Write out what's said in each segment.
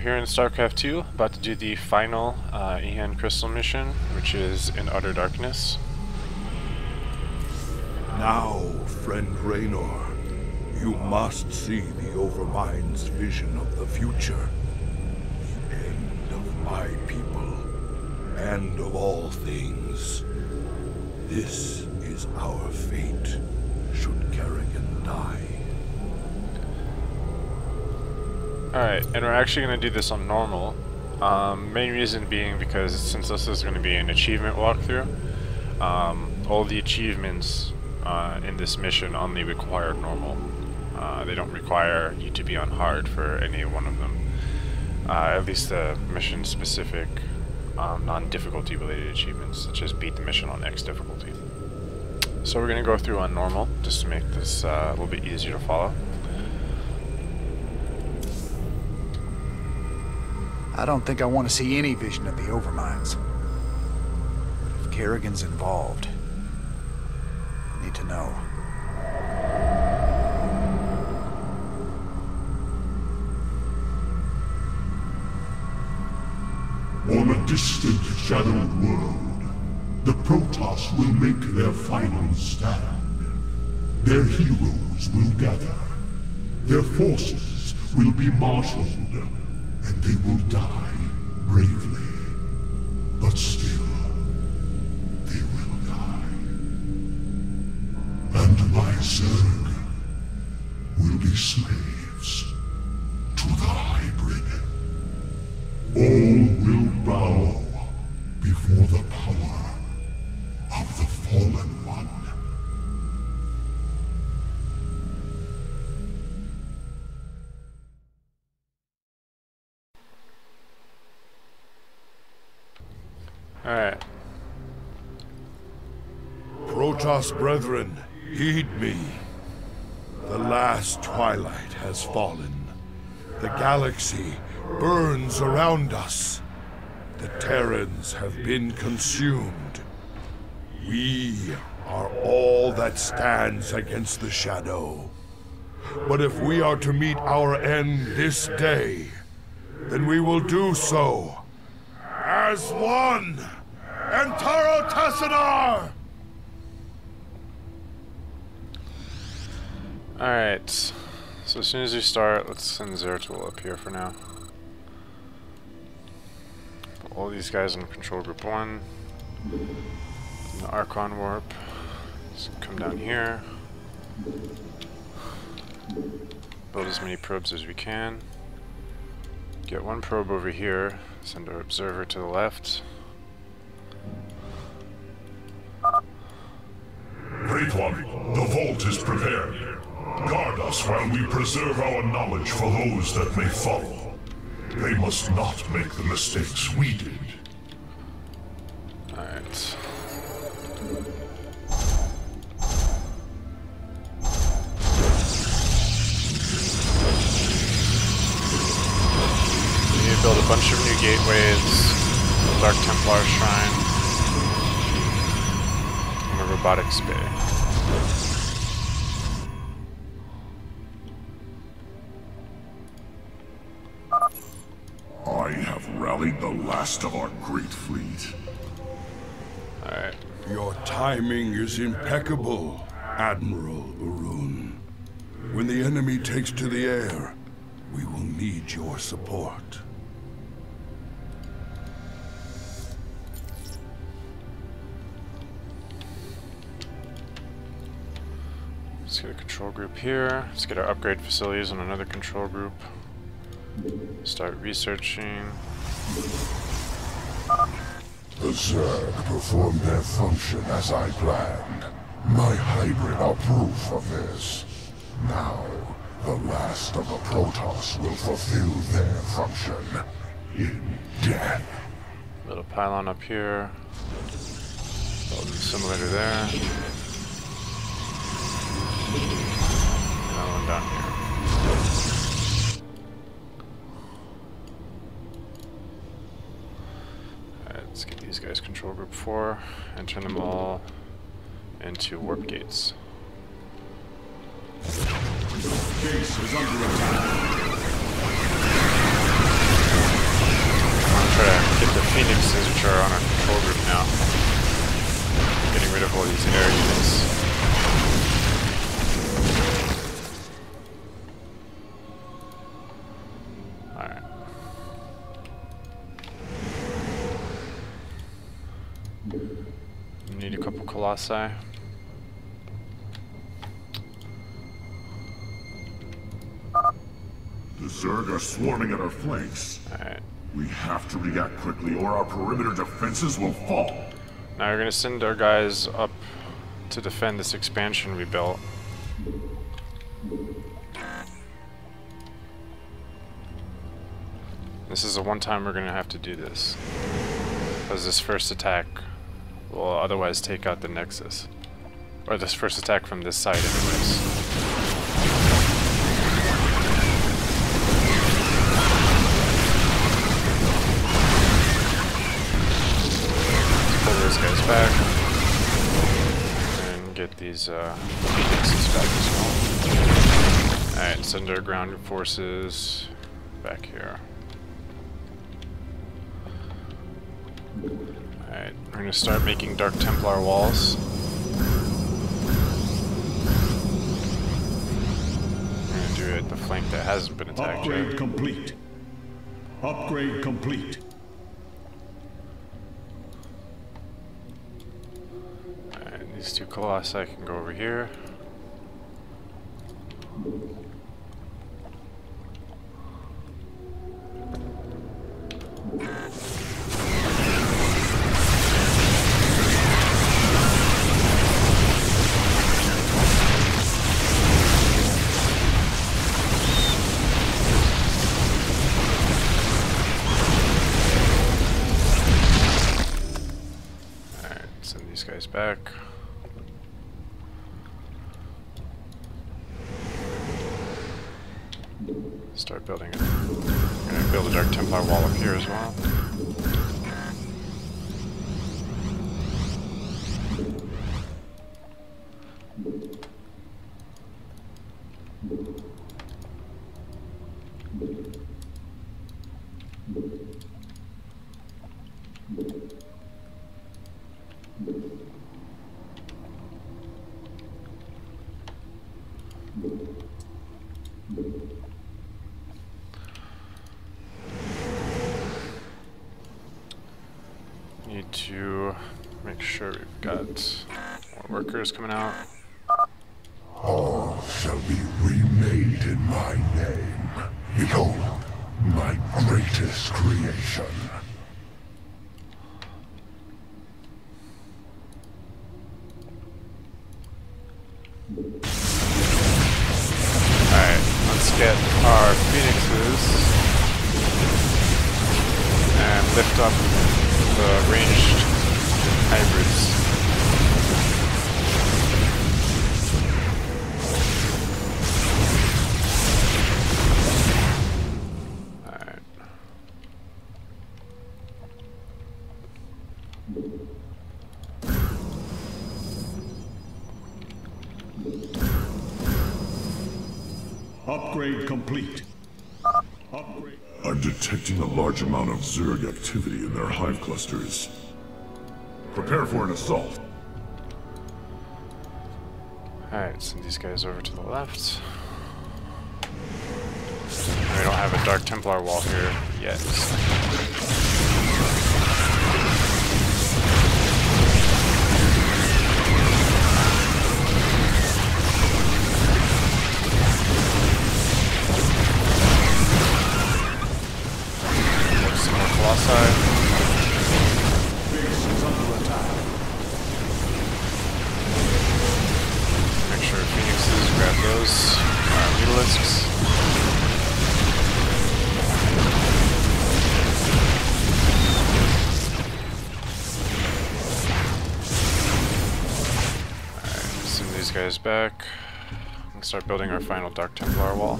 here in StarCraft 2, about to do the final uh, Ihan Crystal mission, which is in Utter Darkness. Now, friend Raynor, you must see the Overmind's vision of the future. The end of my people, and of all things. This is our fate, should Kerrigan die. Alright, and we're actually going to do this on normal. Um, main reason being because since this is going to be an achievement walkthrough, um, all the achievements uh, in this mission only require normal. Uh, they don't require you to be on hard for any one of them. Uh, at least the mission specific um, non-difficulty related achievements, such as beat the mission on X difficulty. So we're going to go through on normal, just to make this uh, a little bit easier to follow. I don't think I want to see any vision of the Overminds. If Kerrigan's involved, I need to know. On a distant, shadowed world, the Protoss will make their final stand. Their heroes will gather. Their forces will be marshaled, and they will die bravely. Brethren, heed me. The last twilight has fallen. The galaxy burns around us. The Terrans have been consumed. We are all that stands against the Shadow. But if we are to meet our end this day, then we will do so as one. Entaro Tassadar! Alright. So as soon as we start, let's send Zeratul up here for now. Put all these guys in control group 1. In the Archon warp. Come down here. Build as many probes as we can. Get one probe over here. Send our observer to the left. One, the vault is prepared. Us while we preserve our knowledge for those that may follow. They must not make the mistakes we did. Alright. We need to build a bunch of new gateways, a Dark Templar Shrine, and a Robotics Bay. Last of our great fleet. Alright. Your timing is impeccable, Admiral Urun. When the enemy takes to the air, we will need your support. Let's get a control group here. Let's get our upgrade facilities on another control group. Start researching. The Zerg performed their function as I planned. My hybrid are proof of this. Now, the last of the Protoss will fulfill their function in death. Little pylon up here. Assimilator there. Another one down here. Alright, let's get these guys control group 4 and turn them all into warp gates. Base is under attack. try to get the phoenixes, which are on our control group now. Getting rid of all these air units. Colossi. The Zerg are swarming at our flanks. Alright. We have to react quickly or our perimeter defenses will fall. Now we're gonna send our guys up to defend this expansion we built. This is the one time we're gonna have to do this. Because this first attack will otherwise take out the Nexus. Or this first attack from this side anyways. guys back. And get these uh, back as well. Alright, send our ground forces back here. Gonna start making Dark Templar walls. We're gonna do it the flank that hasn't been attacked Upgrade yet. complete. Upgrade complete. Alright, these two colossi can go over here. Start building it. I'm gonna build a Dark Templar wall up here as well. Need to make sure we've got workers coming out. Upgrade complete. Upgrade. I'm detecting a large amount of Zerg activity in their hive clusters. Prepare for an assault. Alright, send these guys over to the left. We don't have a Dark Templar wall here yet. Start building our final Dark Templar wall.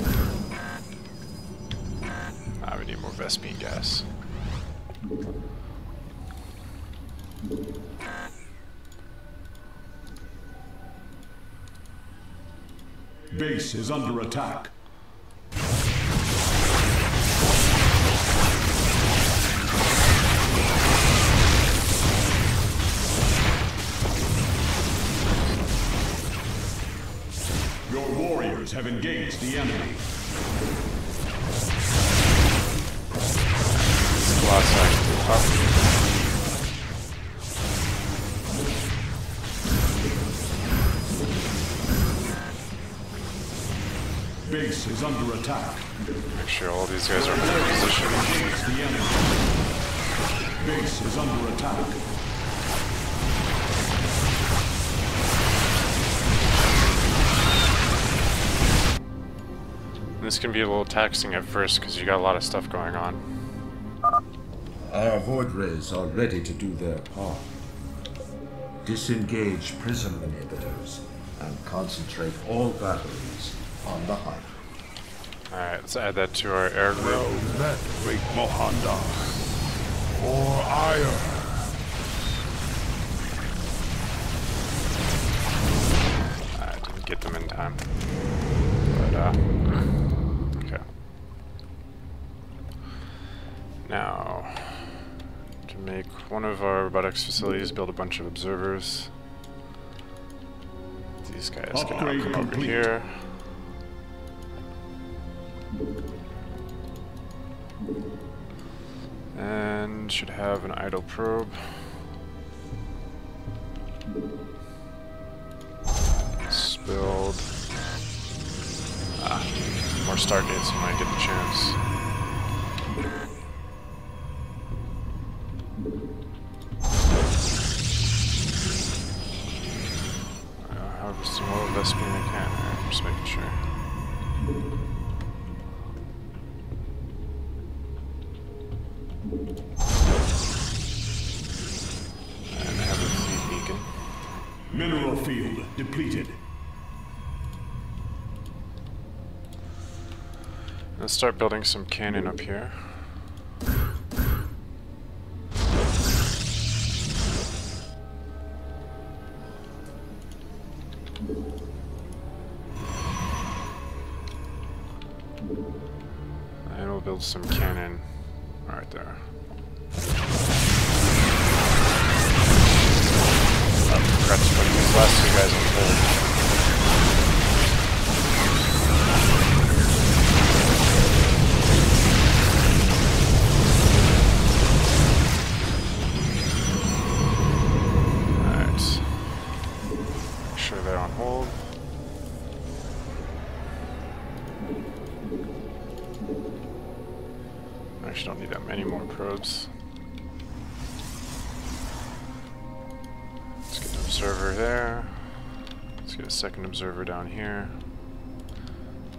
Ah, we need more Vespene gas. Base is under attack. The enemy. Last Base is under attack. Make sure all these guys are in position. The enemy. Base is under attack. This can be a little taxing at first because you got a lot of stuff going on. Our Void Rays are ready to do their part. Disengage prism inhibitors and concentrate all batteries on the hive. Alright, let's add that to our air Well group. met, great Mohandar. For ire. I didn't get them in time. But, uh, okay. Now, to make one of our robotics facilities, build a bunch of observers. These guys can now come over here. And should have an idle probe. Spilled. Ah, more stargates, you might get the chance. Start building some cannon up here. Many more probes. Let's get an observer there. Let's get a second observer down here.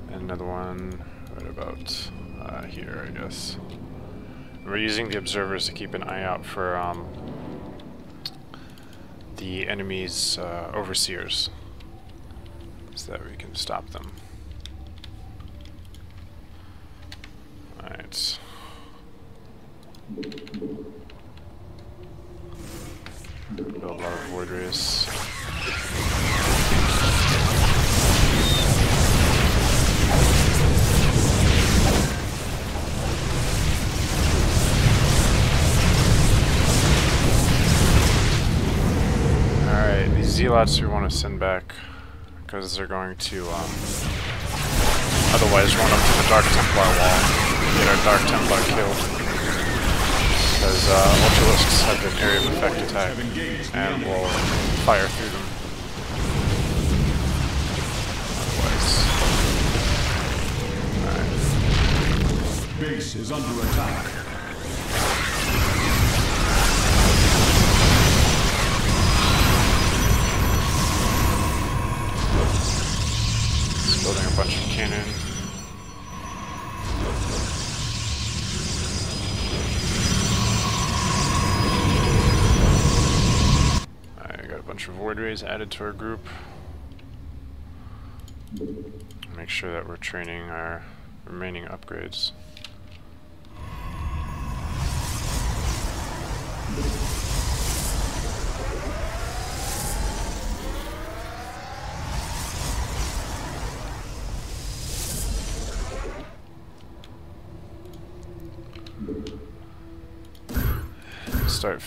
And another one right about uh, here, I guess. We're using the observers to keep an eye out for um, the enemy's uh, overseers so that we can stop them. Send back because they're going to um, otherwise run up to the Dark Templar wall and get our Dark Templar killed. Because uh, Ultralisks have an area of effect attack and we'll fire through them. Otherwise. Alright. Base is under attack. A bunch of cannon. I got a bunch of void rays added to our group. Make sure that we're training our remaining upgrades.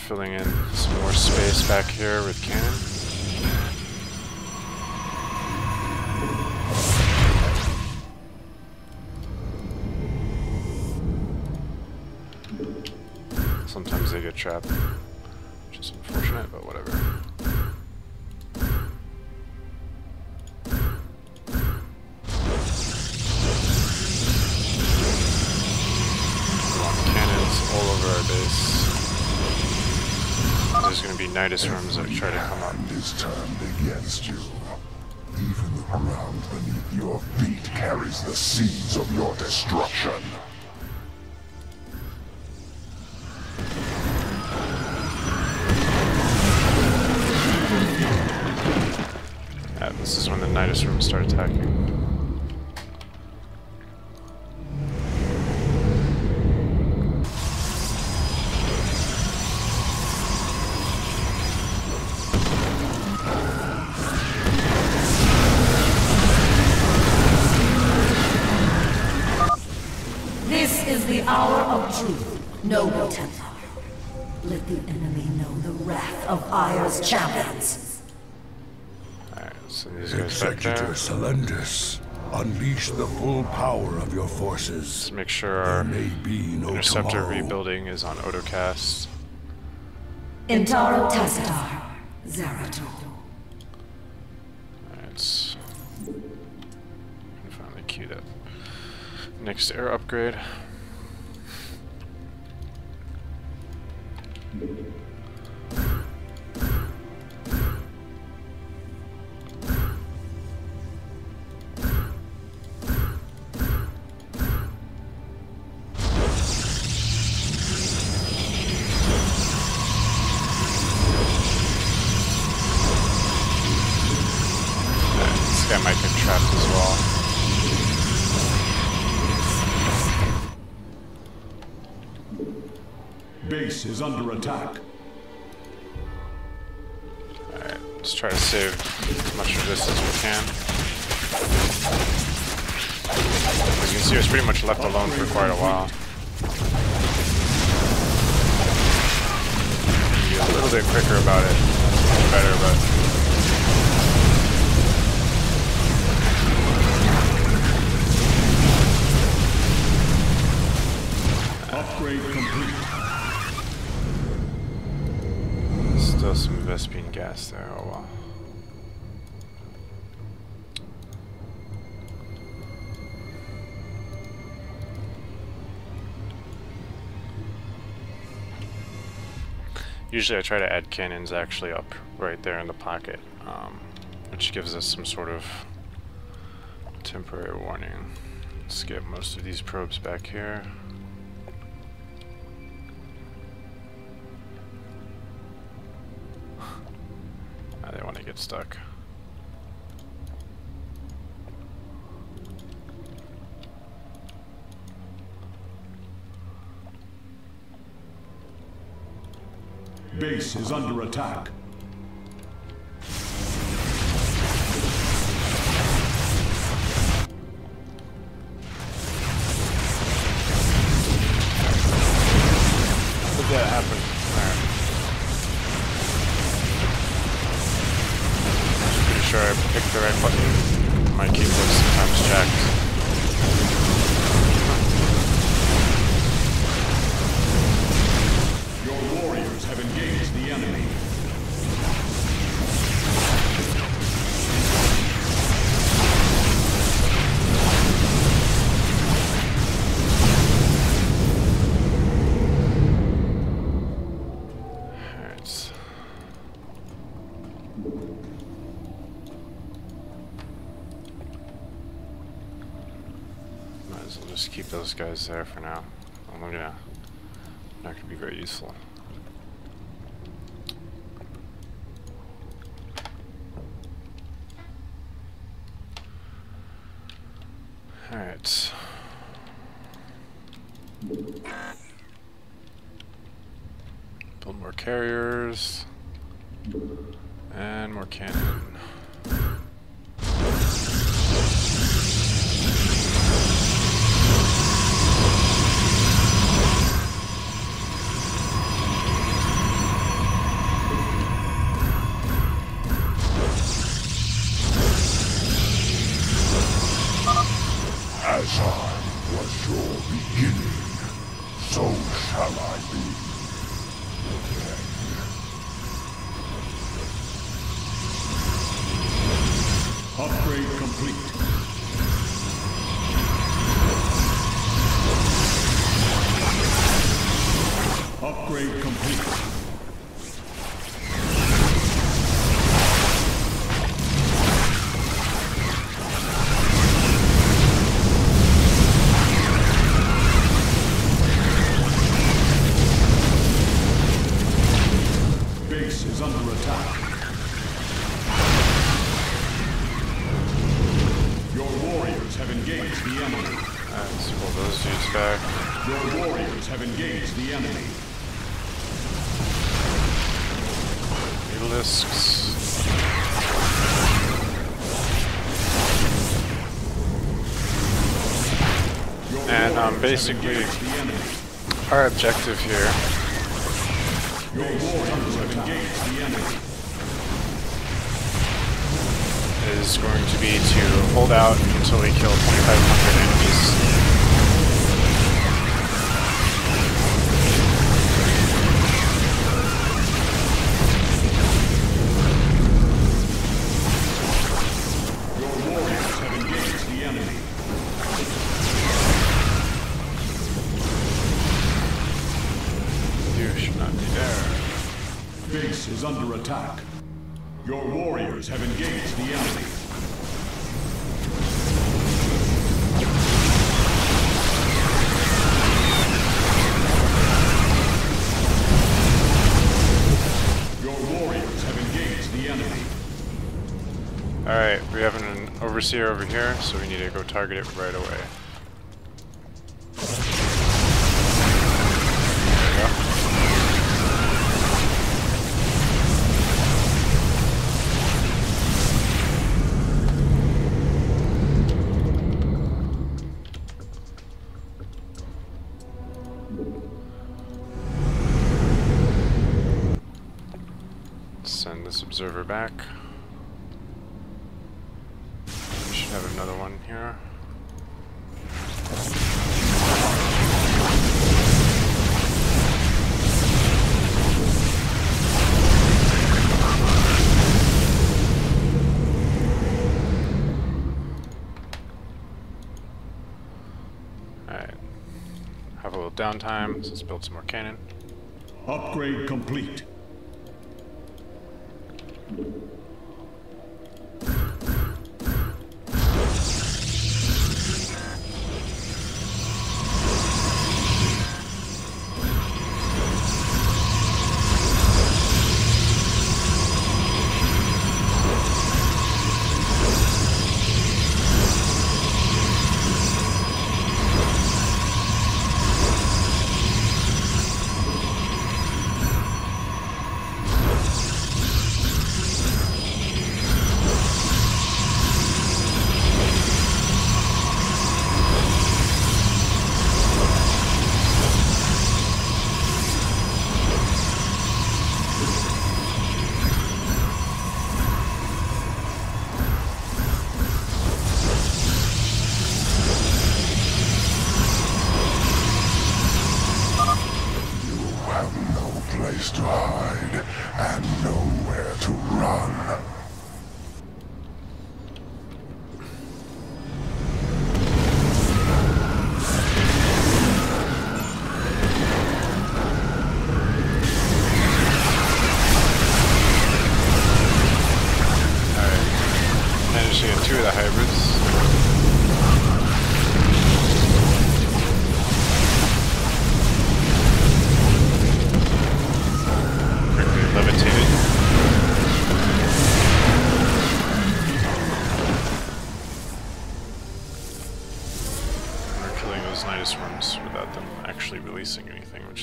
filling in some more space back here with cannon. Sometimes they get trapped. The seeds of your destruction. Back there. Executor Selendis, unleash the full power of your forces. Let's make sure our may be no interceptor tomorrow. rebuilding is on autocast. Entaro Tassadar, Zeratul. Alright, finally queue that next air upgrade. Base is under attack. Alright, let's try to save as much of this as we can. As you can see, I was pretty much left alone for quite a while. Be a little bit quicker about it. Better, but Upgrade complete. Still some Vespene gas there. Oh well. Usually I try to add cannons actually up right there in the pocket, um, which gives us some sort of temporary warning. Let's get most of these probes back here. Get stuck. Base is under attack. My keyboard sometimes jacked. Guys there for now. I'm gonna not gonna be very useful. Alright. Build more carriers. And more cannon. Basically-. Our objective here is going to be to hold out until we kill 2,500 enemies. Under attack. Your warriors have engaged the enemy. Your warriors have engaged the enemy. Alright, we have an overseer over here, so we need to go target it right away. This back. We should have another one here. Alright. Have a little downtime. Let's build some more cannon. Upgrade complete.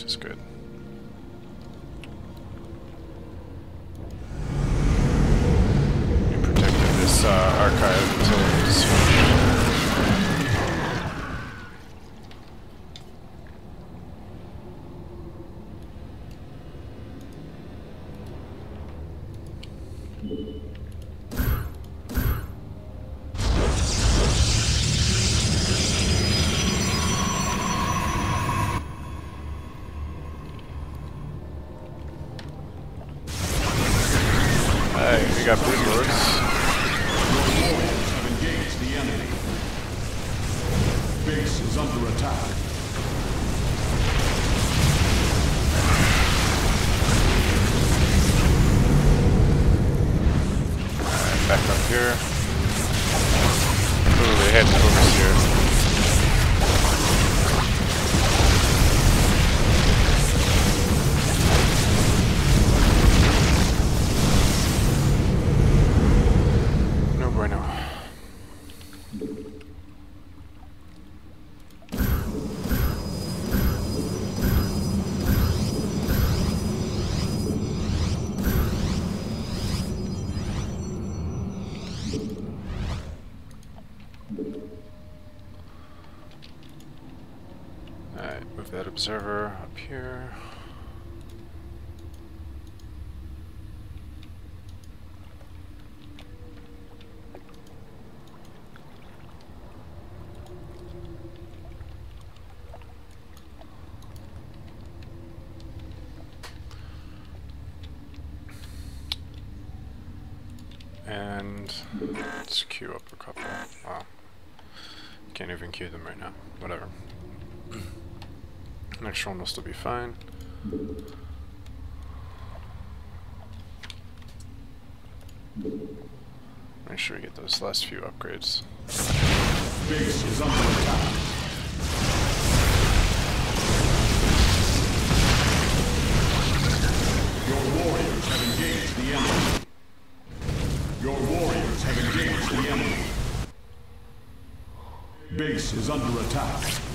Which is good. We protected this uh, archive until it was observer up here. And let's queue up a couple. Wow. Can't even queue them right now. Whatever. Next one will still be fine. Make sure we get those last few upgrades. Base is under attack. Your warriors have engaged the enemy. Your warriors have engaged the enemy. Base is under attack.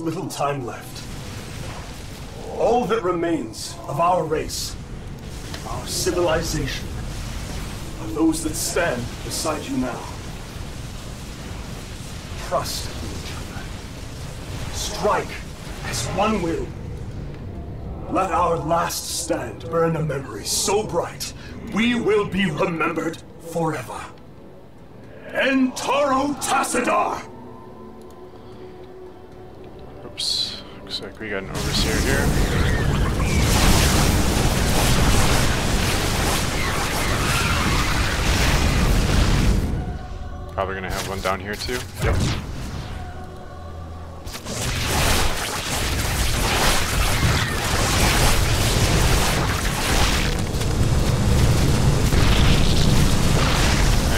Little time left. All that remains of our race, our civilization, are those that stand beside you now. Trust in each other. Strike as one will. Let our last stand burn a memory so bright, we will be remembered forever. Entaro Tassadar! Oops. Looks like we got an overseer here. Probably gonna have one down here too. Yep.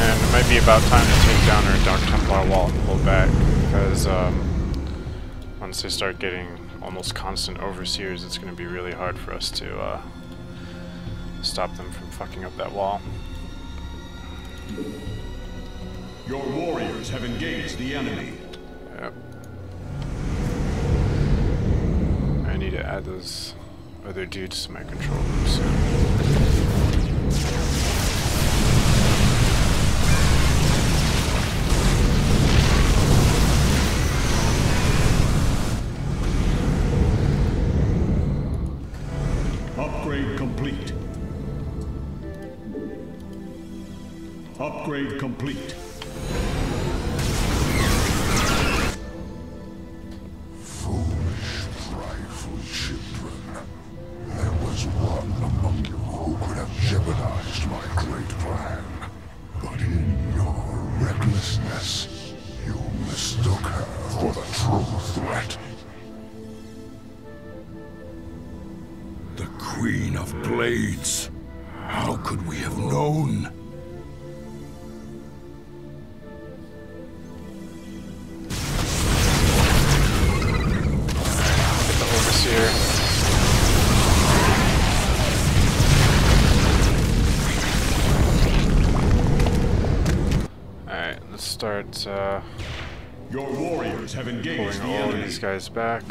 And it might be about time to take down our Dark Templar wall and pull back, because um, once they start getting almost constant overseers, it's going to be really hard for us to uh, stop them from fucking up that wall. Your warriors have engaged the enemy. Yep. I need to add those other dudes to my control room soon. Upgrade complete. Start uh, Your warriors have engaged pulling the all of enemy. these guys back.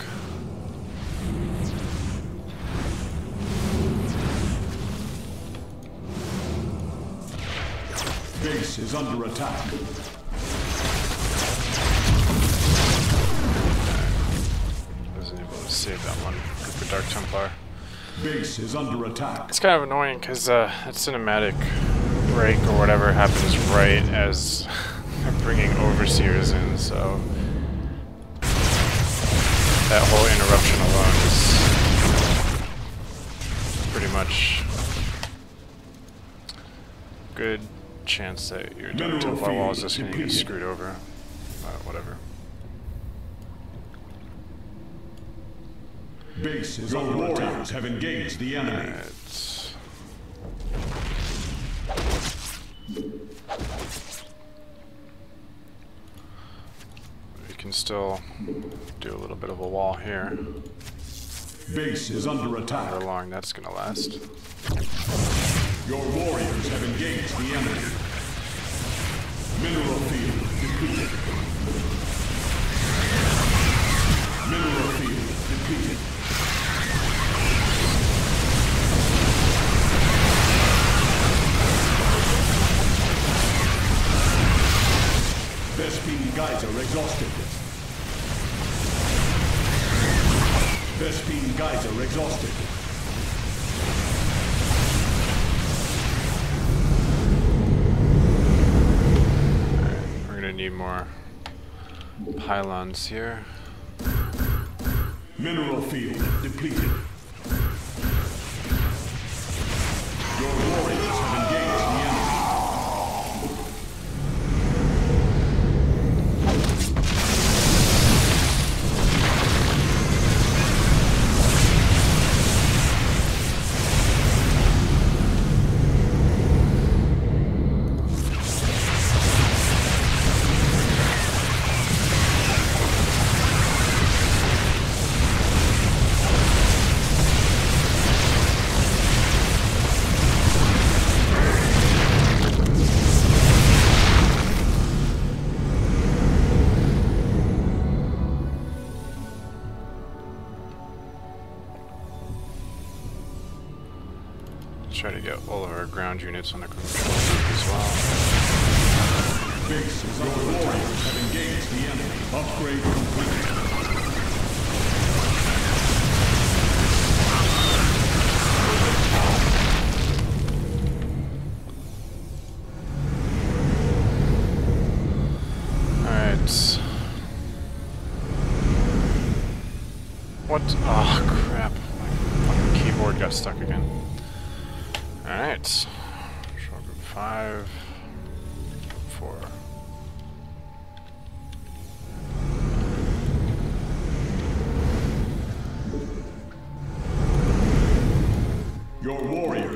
Base is under attack. Wasn't able to save that one for Dark Templar. Base is under attack. It's kind of annoying because uh, that cinematic break or whatever happens right as bringing overseers in, so that whole interruption alone is pretty much good chance that your Mineral wall is just going to get screwed over. But whatever. Base is Your warriors have engaged the enemy. It's can still do a little bit of a wall here. Base is under attack. How long that's gonna last? Your warriors have engaged the enemy. Mineral field depleted. Pylons here. Mineral field depleted. Units under control as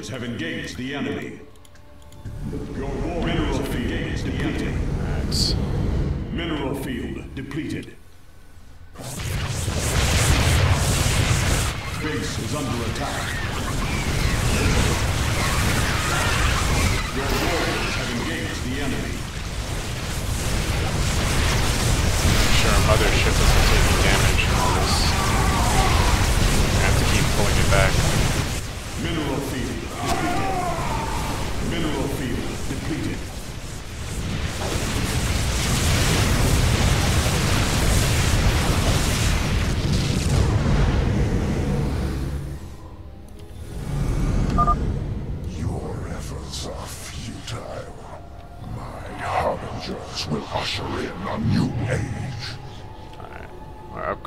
have engaged the enemy.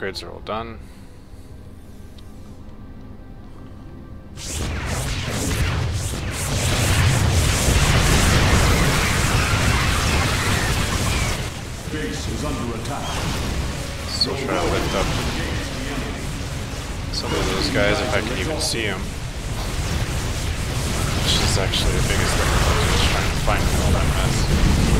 Upgrades are all done. Base is under attack. Still try to lift up some of those guys if I can even see them. Which is actually the biggest difficulty, is trying to find all that mess.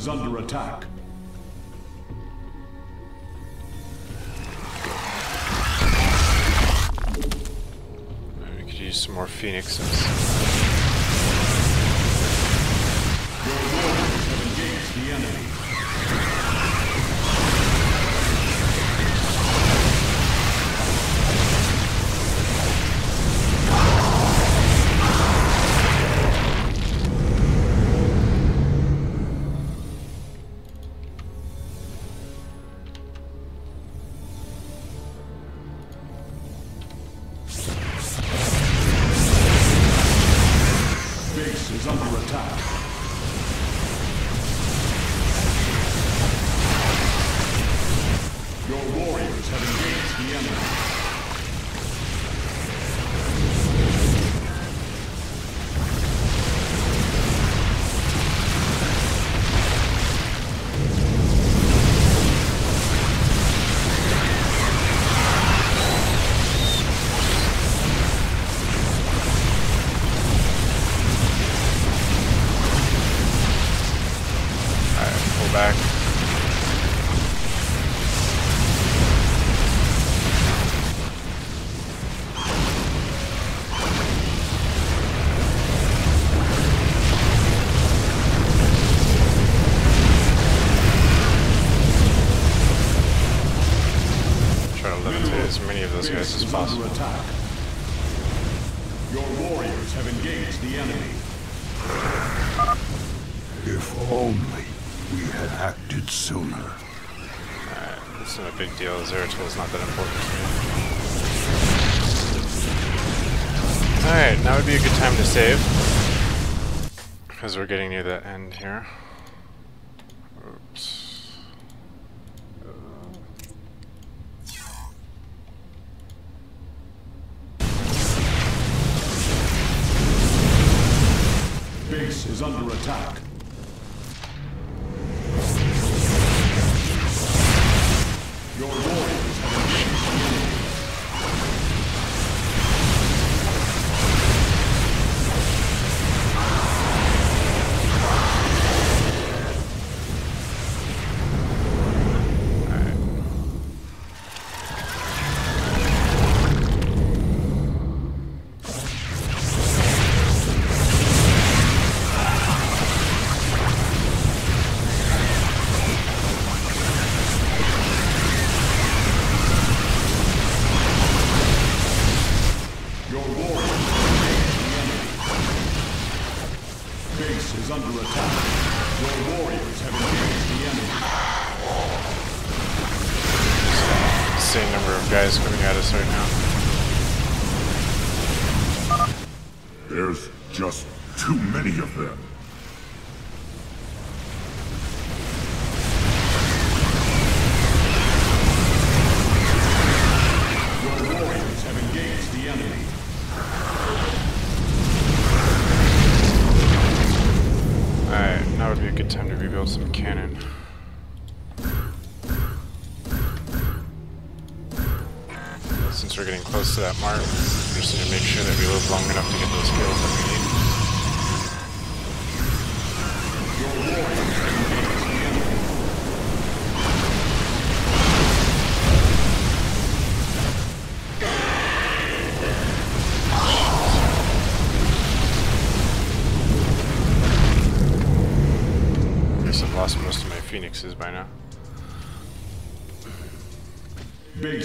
is under attack. Your warriors have engaged the enemy. If only we had acted sooner. Alright, isn't a big deal. Zeratul not that important Alright, now would be a good time to save. Because we're getting near the end here. There's just too many of them.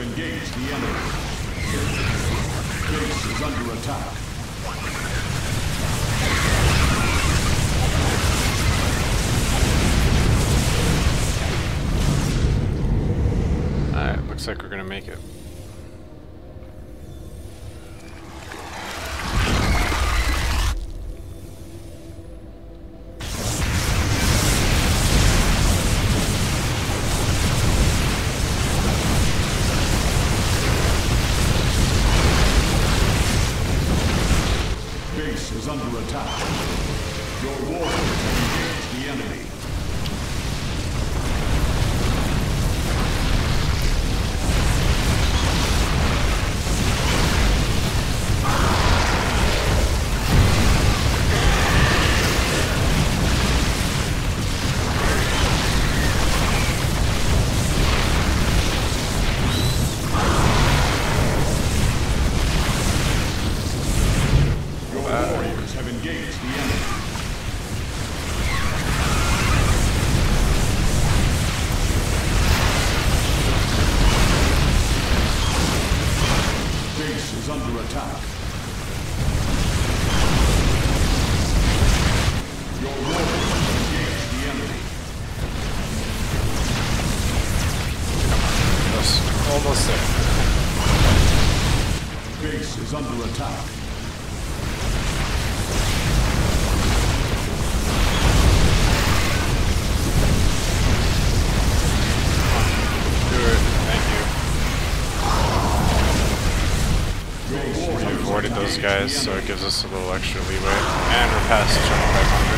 have engaged the enemy. Base is under attack. Alright, looks like we're gonna make it. Almost, almost there. Base is under attack. Good, thank you. Your warriors Avoided those guys, so it gives us a little extra leeway. And we're past 2500,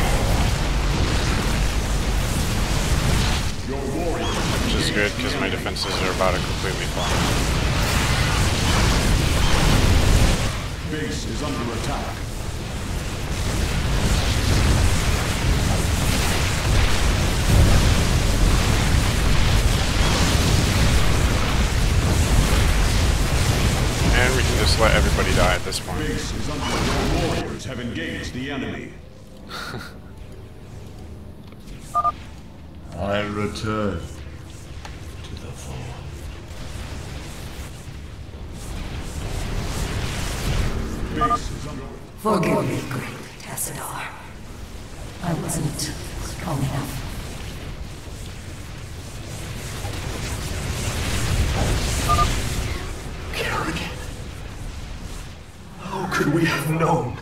good because my defenses are about to completely fall. base is under attack. And we can just let everybody die at this point. Base is under your warriors have engaged the enemy. I return Forgive me, great Tassadar. I wasn't strong enough. Kerrigan. How could we have known?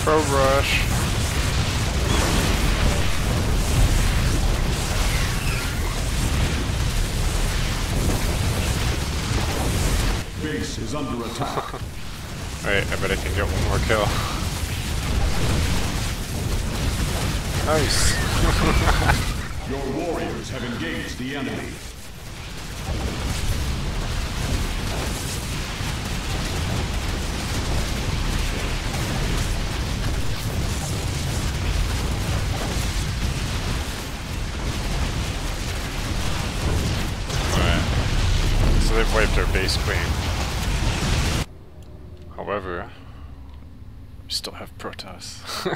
Pro brush. Is under attack. Alright, I bet I can get one more kill. Nice. Your warriors have engaged the enemy.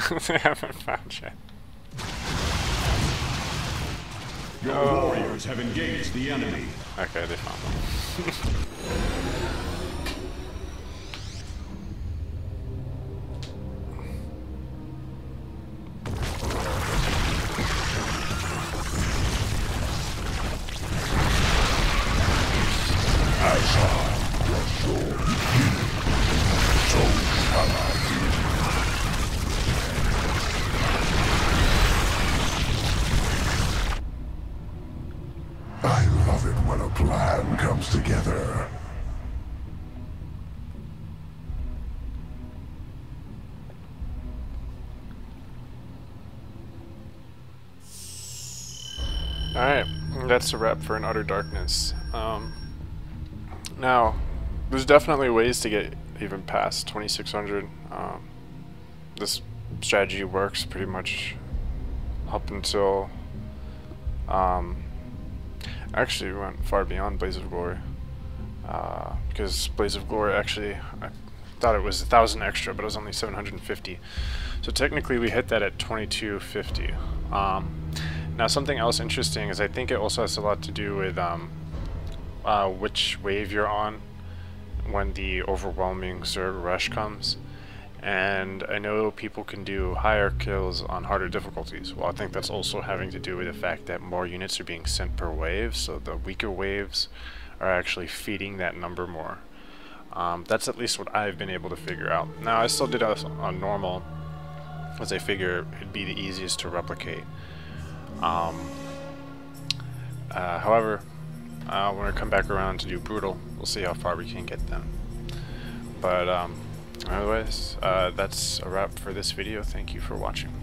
they haven't found yet. Your warriors have engaged the enemy. Okay, they found them. love it when a plan comes together. Alright, that's a wrap for In Utter Darkness. Um, now, there's definitely ways to get even past 2600. Um, this strategy works pretty much up until. Um, actually, we went far beyond Blaze of Glory. Uh, because Blaze of Glory actually, I thought it was a thousand extra, but it was only 750. So technically, we hit that at 2250. Um, now, something else interesting is I think it also has a lot to do with um, uh, which wave you're on when the overwhelming Zerg rush comes. And I know people can do higher kills on harder difficulties. Well, I think that's also having to do with the fact that more units are being sent per wave, so the weaker waves are actually feeding that number more. Um, that's at least what I've been able to figure out. Now, I still did it on normal, as I figure it'd be the easiest to replicate. Um, Uh, however, uh, when we come back around to do Brutal, we'll see how far we can get them. But um, otherwise, uh, that's a wrap for this video. Thank you for watching.